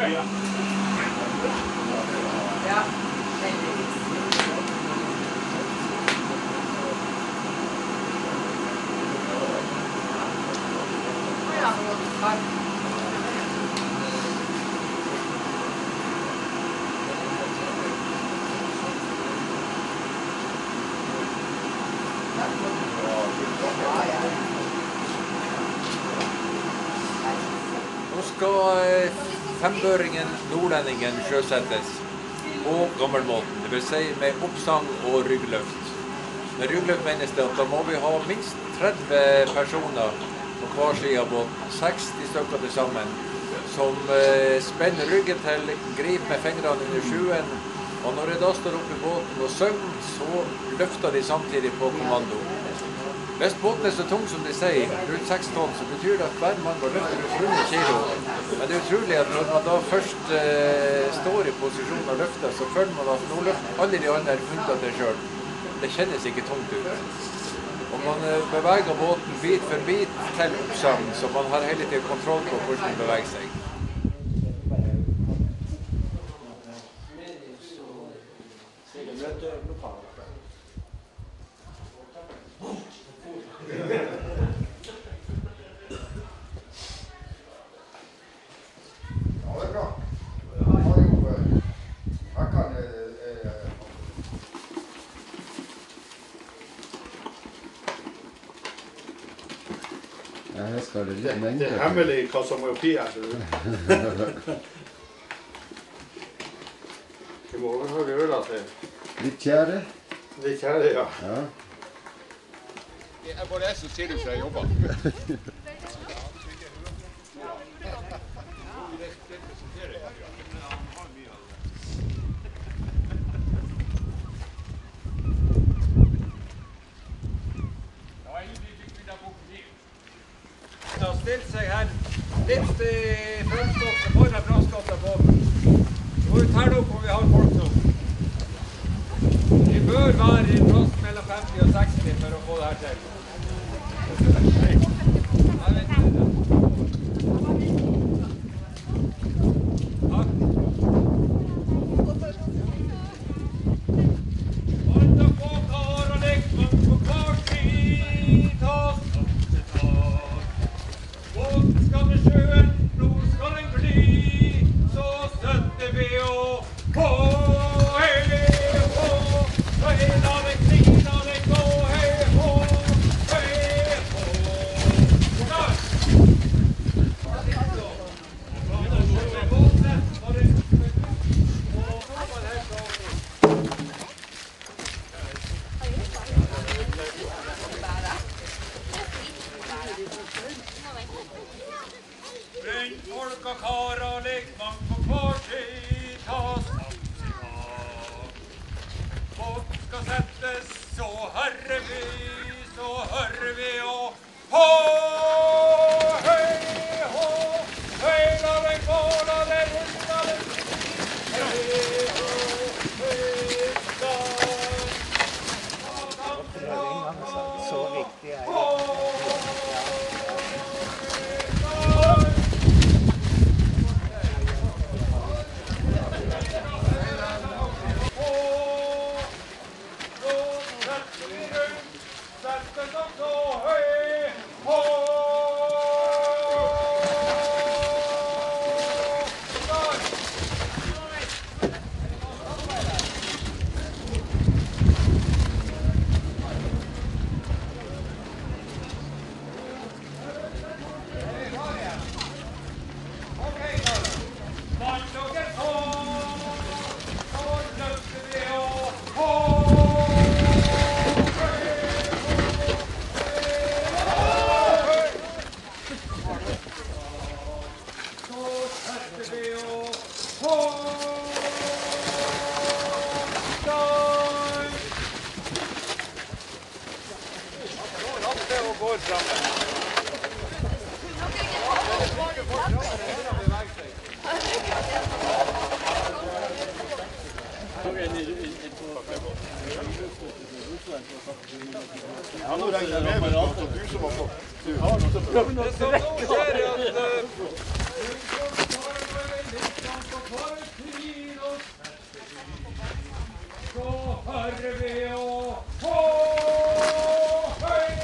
Nå skal eh, fembøringen Nordlendingen sjøsettes på gammelmåten, dvs. Si med oppsang og ryggløft. Med ryggløft menes det at da må vi ha minst 30 personer på hver side av båten, 60 stykker til sammen, som eh, spenner ryggen til, griper med fingrene under sjuen. og når jeg da står oppe i båten og synger, så løfter de samtidig på kommando. Hvis båten er så tung som de sier, rundt 6 tonn, så betyr det at hver mann må løfte rundt 100 kilo. Men det er utrolig at når man da først eh, står i posisjon og løfter, så føler man at nå løfter alle de andre hundene til sjøl. Det kjennes ikke tungt ut. Og man eh, beveger båten bit for bit til oppsagn, så man har hele tiden kontroll på hvordan den beveger seg. Ja, det er bra. Jeg har jo eh, Jeg kan eh, eh, Her det Det, mengde. det er hemmelig hva som er oppi her. ser du. Vi må vel ha øla til. Litt tjære. Litt kjære, ja. Ja. Det er bare jeg som sier det jeg stilt seg her litt eh, fremstått foran brannskapet på Så må vi telle opp om vi har folk nå. Vi bør være i plass mellom 50 og 60 for å få det her til. Jeg vet ikke. Takk. Hold dere på, kar, og legg man på hver side. Ta Båten skal med sjøen, nå skal den gli, så støtter vi og At det du er eh, Herre ved å få høy.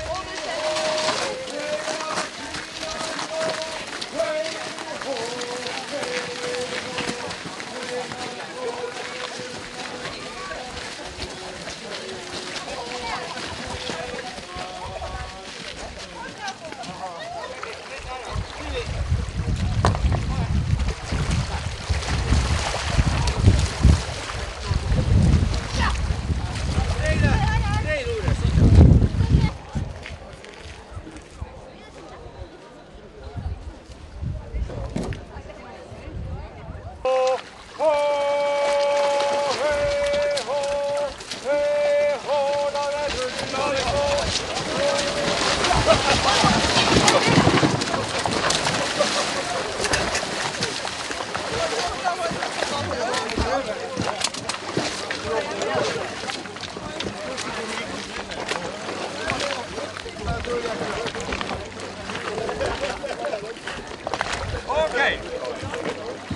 Ok.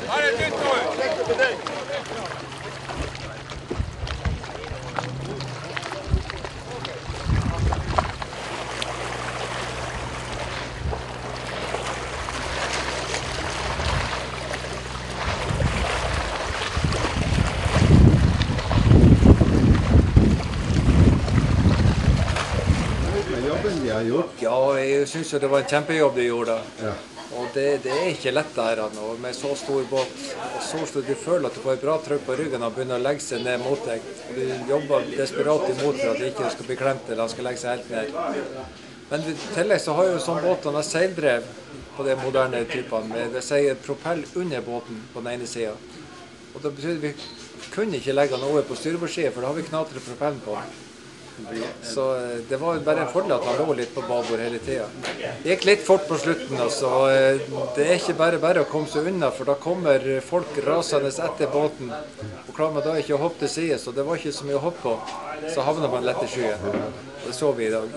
Her er nytt år. Med jobben de har gjort. Ja, jeg syns jo det var en kjempejobb de gjorde. Ja. Og det, det er ikke lett det her nå, med så stor båt. Og så stor du føler at du får et bra trykk på ryggen og begynner å legge seg ned mot deg. Og du jobber desperat imot for at du ikke skal bli klemt eller han skal legge seg helt ned. Men i tillegg så har jo sånn båtene seildrev på de moderne typene, med det sier propell under båten på den ene sida. Og det betyr at vi kunne ikke legge den over på styrbordssida, for da har vi knatret propellen på. Så eh, det var bare en fordel at han lå litt på babord hele tida. Gikk litt fort på slutten. Altså. Det er ikke bare bare å komme seg unna, for da kommer folk rasende etter båten. Og klarer man da ikke å hoppe til side, så det var ikke så mye å hoppe på. Så havner man lett i skyen. Det så vi i dag.